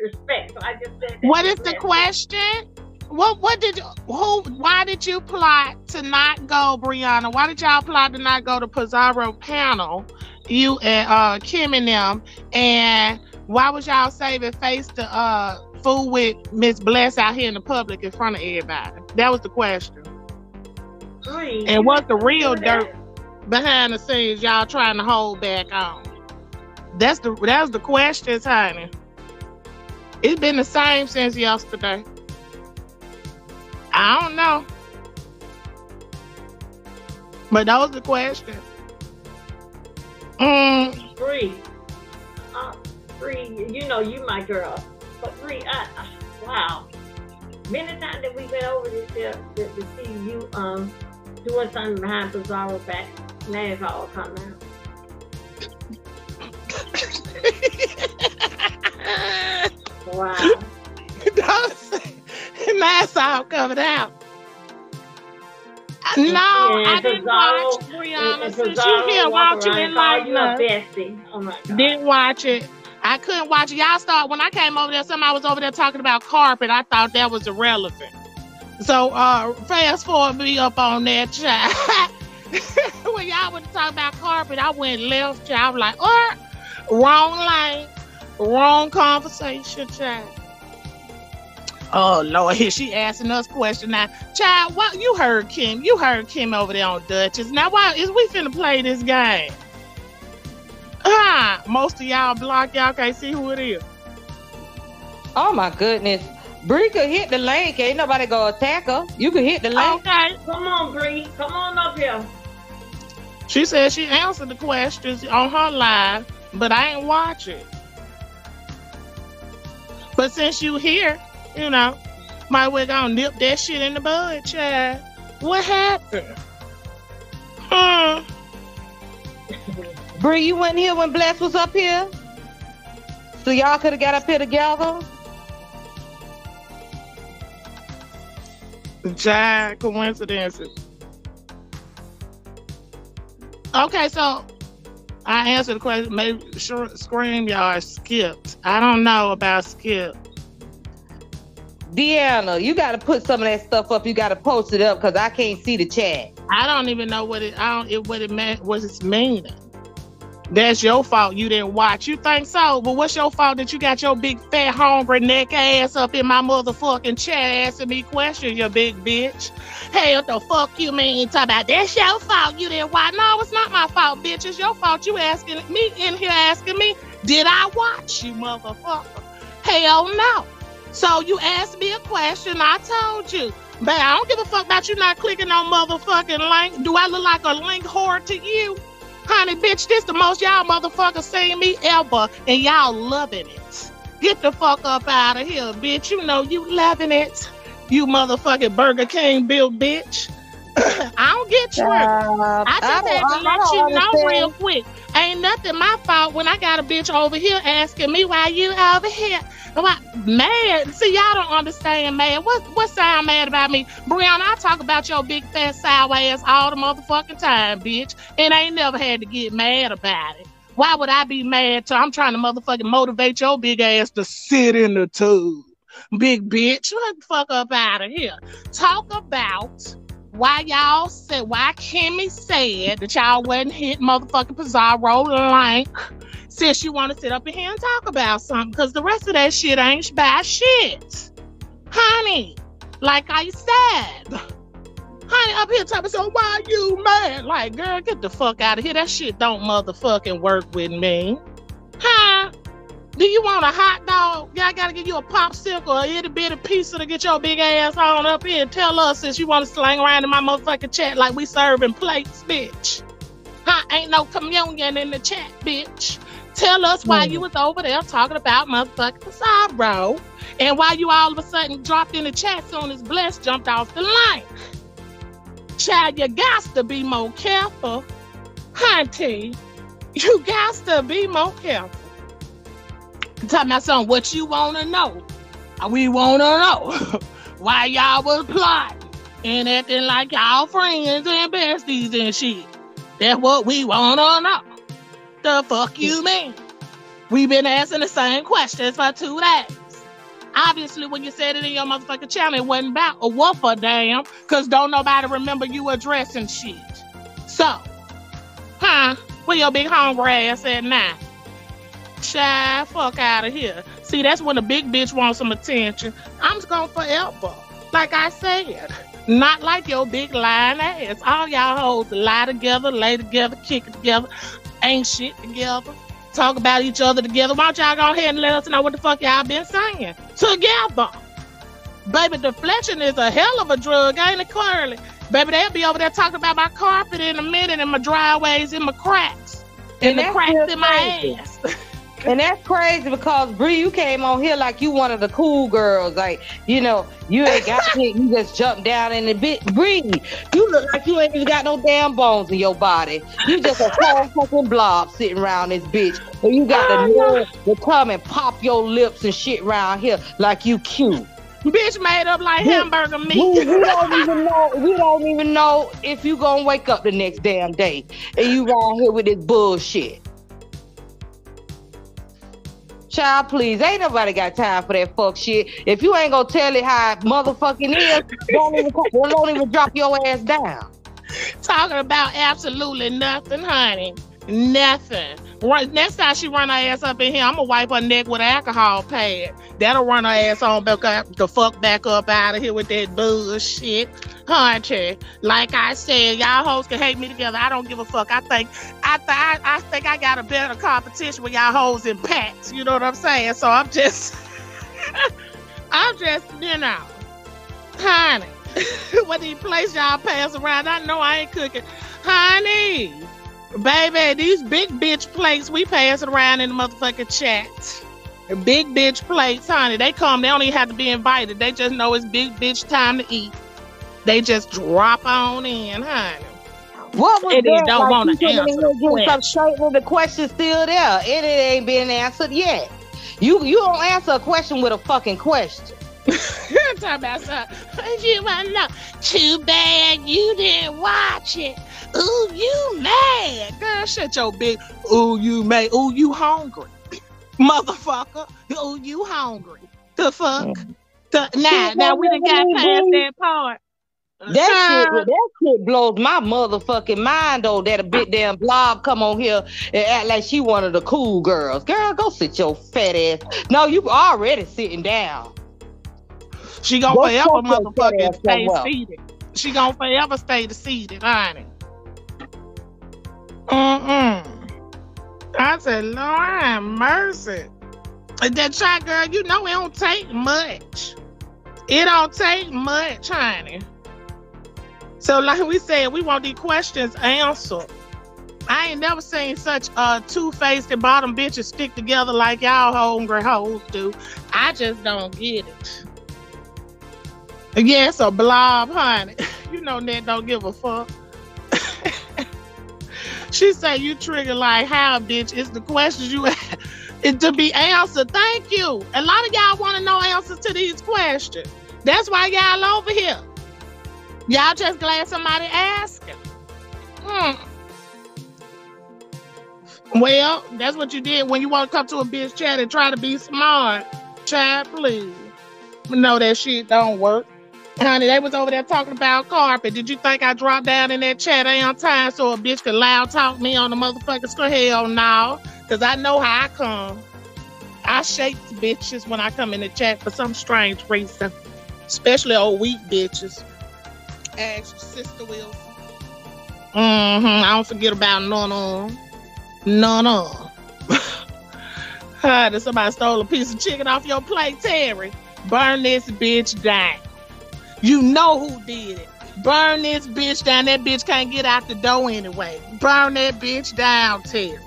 with respect. So I just said. What is the question? What what did who why did you plot to not go, Brianna? Why did y'all plot to not go to Pizarro panel? You and uh Kim and them and why was y'all saving face to uh fool with Miss Bless out here in the public in front of everybody? That was the question. Three. And what's the real dirt behind the scenes y'all trying to hold back on? That's the that's the questions, honey. It's been the same since yesterday. I don't know. But those are the questions. Mm, Three. Uh, three. You know, you my girl. But three. I, I, wow. Many times that we went over this here to, to see you um doing something behind Pizarro back. Now it's all coming out. Wow. that's all coming out. No, I And didn't Pizarro- watch Brianna. Since you here, why don't you enlighten us? Oh my. Didn't watch it. I couldn't watch it. Y'all start when I came over there. Somebody was over there talking about carpet. I thought that was irrelevant. So uh fast forward me up on that child. when y'all was talking about carpet, I went left. I was like, oh, wrong lane, wrong conversation, child. Oh Lord, here she asking us questions now. Child, what you heard Kim? You heard Kim over there on Duchess. Now why is we finna play this game? Ah, most of y'all block, y'all can't see who it is. Oh my goodness. Bree could hit the link. Ain't nobody gonna attack her. You could hit the link. Okay. Come on, Bree. Come on up here. She said she answered the questions on her live, but I ain't watch it. But since you here, you know, might well gonna nip that shit in the bud, child. What happened? Hmm. Bree, you wasn't here when Bless was up here? So y'all could have got up here together? Child coincidences. Okay, so I answered the question. Maybe sure, scream y'all skipped. I don't know about skip. Deanna, you gotta put some of that stuff up. You gotta post it up because I can't see the chat. I don't even know what it. I don't. It, what it meant. What it's meaning. That's your fault. You didn't watch. You think so? But what's your fault that you got your big fat hungry neck ass up in my motherfucking chat asking me questions, you big bitch? Hey, what the fuck you mean? Talk about that's your fault. You didn't watch. No, it's not my fault, bitch. It's your fault. You asking me in here asking me, did I watch you, motherfucker? Hell no. So you asked me a question. I told you. But I don't give a fuck about you not clicking on motherfucking link. Do I look like a link whore to you? Honey, bitch, this the most y'all motherfuckers seen me ever, and y'all loving it. Get the fuck up out of here, bitch. You know you loving it. You motherfucking Burger King built bitch. I don't get tripped. I just had to let you know real quick. Ain't nothing my fault when I got a bitch over here asking me why you over here. Why, mad? See, y'all don't understand, man. What what sound mad about me? Brianna, I talk about your big fat sour ass all the motherfucking time, bitch. And I ain't never had to get mad about it. Why would I be mad? To, I'm trying to motherfucking motivate your big ass to sit in the tube. Big bitch, shut the fuck up out of here. Talk about why y'all said why Kimmy said that y'all wasn't hit motherfucking Pizarro like since you want to sit up in here and talk about something because the rest of that shit ain't bad shit. Honey, like I said. Honey, up here talking so why you mad? Like, girl, get the fuck out of here. That shit don't motherfucking work with me. Huh? Do you want a hot dog? Yeah, I gotta give you a popsicle or a itty bitty pizza to get your big ass on up here and tell us since you want to slang around in my motherfucking chat like we serving plates, bitch. Huh? Ain't no communion in the chat, bitch. Tell us why you hmm. was over there talking about motherfucking Pizarro and why you all of a sudden dropped in the chat soon as Bless jumped off the line. Child, you got to be more careful. Hunty, you got to be more careful. Talking about something, what you want to know. Uh, we want to know why y'all was plotting and acting like y'all friends and besties and shit. That's what we want to know. The fuck you mm. mean? We've been asking the same questions for two days. Obviously, when you said it in your motherfucking channel, it wasn't about a woof a damn, cause don't nobody remember you addressing shit. So, huh? Where your big hungry ass at now? Shy fuck out of here. See, that's when a big bitch wants some attention. I'm just gonna forever. Like I said. Not like your big lying ass. All y'all hoes lie together, lay together, kick it together, ain't shit together, talk about each other together. Why don't y'all go ahead and let us know what the fuck y'all been saying? Together. Baby, deflection is a hell of a drug, ain't it, Curly? Baby, they'll be over there talking about my carpet in a minute and my driveways and my cracks. And, and the cracks in my crazy. ass. And that's crazy because Bree, you came on here like you one of the cool girls. Like, you know, you ain't got shit, you just jump down in the bit. Bree, you look like you ain't even got no damn bones in your body. You just a whole fucking blob sitting around this bitch. And you got the oh, nerve to come and pop your lips and shit around here like you cute. Bitch made up like we, hamburger meat. We, we, don't even know. We don't even know if you gonna wake up the next damn day and you around here with this bullshit. Child, please. Ain't nobody got time for that fuck shit. If you ain't gonna tell it how it motherfucking is, don't even, don't even drop your ass down. Talking about absolutely nothing, honey. Nothing. Next time she run her ass up in here, I'm gonna wipe her neck with an alcohol pad. That'll run her ass on back up, the fuck back up out of here with that bullshit. Hunter, like I said, y'all hoes can hate me together. I don't give a fuck. I think I th- I, I think I got a better competition with y'all hoes in packs. You know what I'm saying? So I'm just I'm just, you know, honey. when these place y'all pass around, I know I ain't cooking. Honey, baby, these big bitch plates we pass around in the motherfucking chat. Big bitch plates, honey. They come, they don't even have to be invited. They just know it's big bitch time to eat. They just drop on in, honey. What was that? don't like want to answer. straight with the question still there, and it ain't been answered yet. You you don't answer a question with a fucking question. Talk about something. You to know? Too bad you didn't watch it. Ooh, you mad, girl? Shut your big. Ooh, you mad? Ooh, you hungry, motherfucker? Ooh, you hungry? The fuck? Mm. The, nah, now we done got past that part. That shit, that shit blows my motherfucking mind though. That a big damn blob come on here and act like she one of the cool girls. Girl, go sit your fat ass. No, you already sitting down. She gonna go forever motherfucking stay seated. She gonna forever stay seated, honey. Mm-mm. I said, Lord have mercy. That try girl, you know it don't take much. It don't take much, honey. So, like we said, we want these questions answered. I ain't never seen such uh two-faced and bottom bitches stick together like y'all hungry hoes do. I just don't get it. Yes, a blob, honey. You know that don't give a fuck. She say you trigger like how, bitch? It's the questions you it to be answered. Thank you. A lot of y'all want to know answers to these questions. That's why y'all over here. Y'all just glad somebody asking. Hmm. Well, that's what you did when you want to come to a bitch chat and try to be smart. Chat, please. No, that shit don't work. Honey, they was over there talking about carpet. Did you think I dropped down in that chat on time so a bitch could loud talk me on the motherfucking screen? Hell no. Because I know how I come. I shake bitches when I come in the chat for some strange reason. Especially old weak bitches ask Sister Wilson. Mm-hmm. I don't forget about none them. None of them. somebody stole a piece of chicken off your plate, Terry. Burn this bitch down. You know who did it. Burn this bitch down. That bitch can't get out the door anyway. Burn that bitch down, Terry.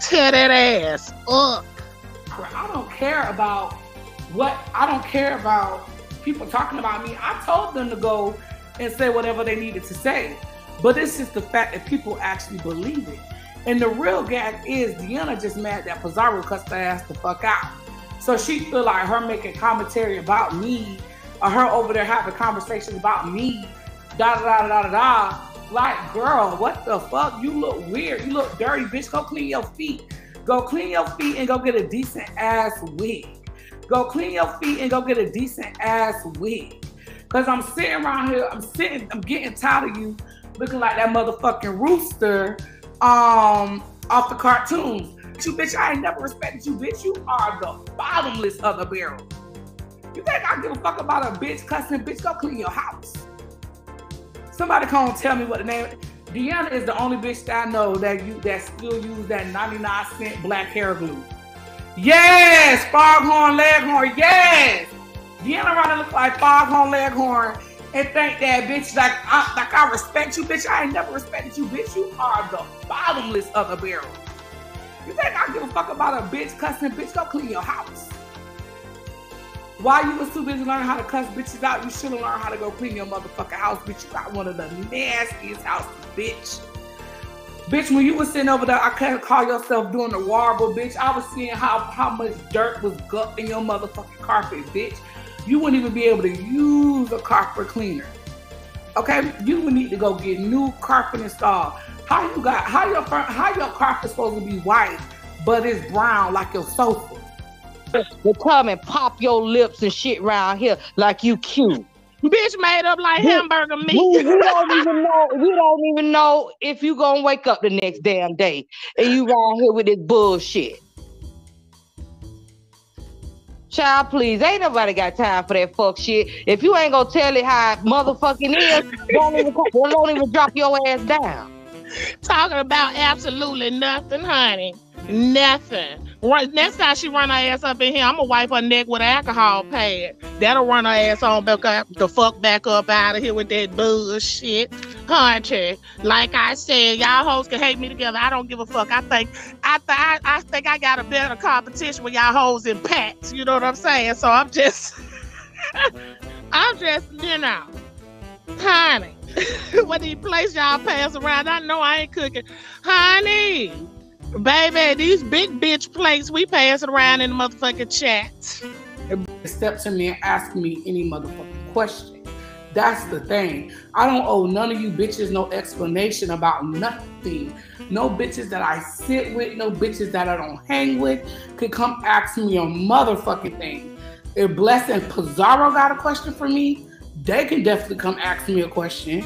Tear that ass up. I don't care about what I don't care about people talking about me. I told them to go and say whatever they needed to say. But it's just the fact that people actually believe it. And the real gag is Deanna just mad that Pizarro cussed her ass the fuck out. So she feel like her making commentary about me or her over there having conversations about me, da da da da da da. Like, girl, what the fuck? You look weird. You look dirty, bitch. Go clean your feet. Go clean your feet and go get a decent ass wig. Go clean your feet and go get a decent ass wig. Cause I'm sitting around here, I'm sitting, I'm getting tired of you looking like that motherfucking rooster um off the cartoons. You bitch, I ain't never respected you, bitch. You are the bottomless of the barrel. You think I give a fuck about a bitch cussing? Bitch, go clean your house. Somebody come and tell me what the name. Deanna is the only bitch that I know that you that still use that 99 cent black hair glue. Yes, foghorn leghorn. Yes, Deanna Ronda look like foghorn leghorn and think that bitch like I, like I respect you, bitch. I ain't never respected you, bitch. You are the bottomless of the barrel. You think I give a fuck about a bitch cussing? Bitch, go clean your house. While you was too busy learning how to cuss bitches out, you should have learned how to go clean your motherfucking house, bitch. You got one of the nastiest houses, bitch. Bitch, when you was sitting over there, I couldn't call yourself doing the warble, bitch. I was seeing how, how much dirt was gut in your motherfucking carpet, bitch. You wouldn't even be able to use a carpet cleaner. Okay, you would need to go get new carpet installed. How you got how your how your carpet supposed to be white, but it's brown like your sofa? To come and pop your lips and shit around here like you cute. Bitch made up like We- hamburger meat. We, we don't even know. We don't even know if you gonna wake up the next damn day and you around here with this bullshit. Child, please, ain't nobody got time for that fuck shit. If you ain't gonna tell it how it motherfucking is, don't even don't even drop your ass down. Talking about absolutely nothing, honey. Nothing. Right, next time she run her ass up in here, I'm gonna wipe her neck with an alcohol mm. pad. That'll run her ass on back up, the fuck back up out of here with that bullshit. Hunter, like I said, y'all hoes can hate me together. I don't give a fuck. I think I, th- I I think I got a better competition with y'all hoes in packs. You know what I'm saying? So I'm just I'm just, you know, honey. when these place y'all pass around, I know I ain't cooking. Honey, baby, these big bitch plates we passing around in the motherfucking chat. step to me and ask me any motherfucking question. That's the thing. I don't owe none of you bitches no explanation about nothing. No bitches that I sit with, no bitches that I don't hang with could come ask me a motherfucking thing. If Bless and Pizarro got a question for me, they can definitely come ask me a question.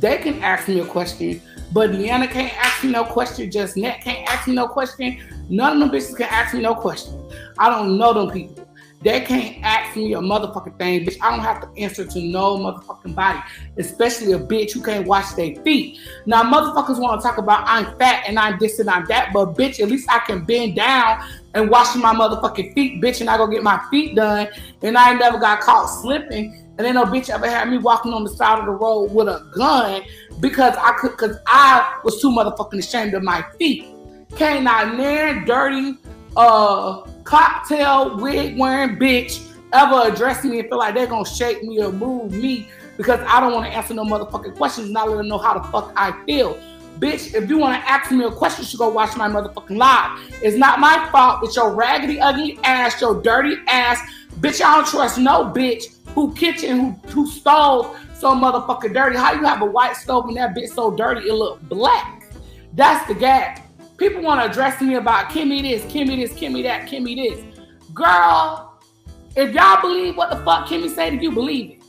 They can ask me a question. But Deanna can't ask me no question. Just Nett can't ask me no question. None of them bitches can ask me no question. I don't know them people. They can't ask me a motherfucking thing, bitch. I don't have to answer to no motherfucking body, especially a bitch who can't wash their feet. Now, motherfuckers want to talk about I'm fat and I'm this and I'm that, but bitch, at least I can bend down and wash my motherfucking feet, bitch, and I go get my feet done, and I ain't never got caught slipping. And then no bitch ever had me walking on the side of the road with a gun because I could, because I was too motherfucking ashamed of my feet. Not near dirty, uh, cocktail wig wearing bitch ever address me and feel like they're gonna shake me or move me because I don't want to answer no motherfucking questions I let them know how the fuck I feel. Bitch, if you want to ask me a question, you should go watch my motherfucking live. It's not my fault with your raggedy, ugly ass, your dirty ass. Bitch, I don't trust no bitch who kitchen, who, who stove so motherfucking dirty. How you have a white stove and that bitch so dirty it look black? That's the gap. People want to address me about Kimmy this, Kimmy this, Kimmy that, Kimmy this. Girl, if y'all believe what the fuck Kimmy say, then you believe it.